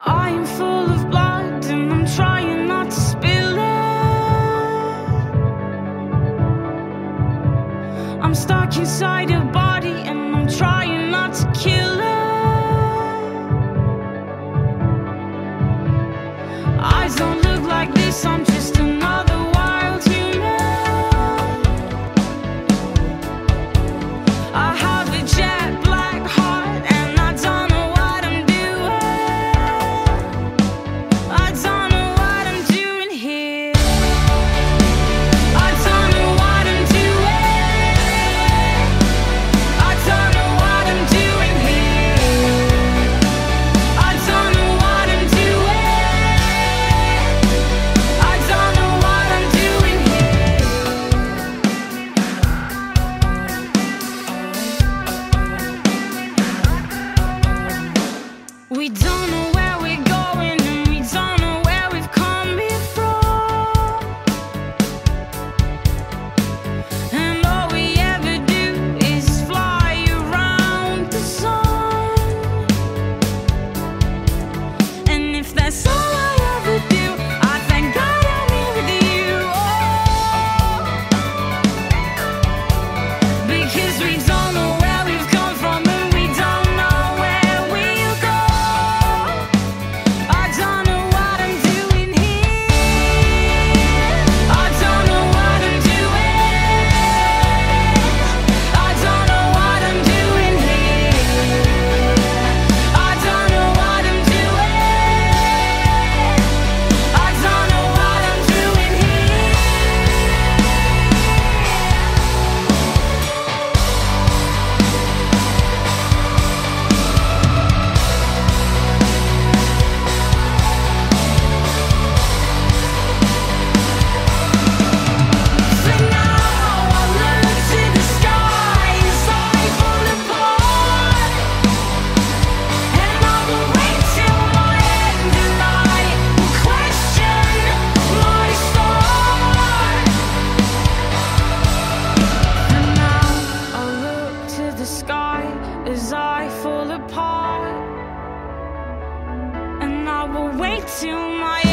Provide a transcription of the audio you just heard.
I am full of blood and I'm trying not to spill it. I'm stuck inside your body and I'm trying not to kill it. Eyes don't look like this, I'm We don't know. way too much.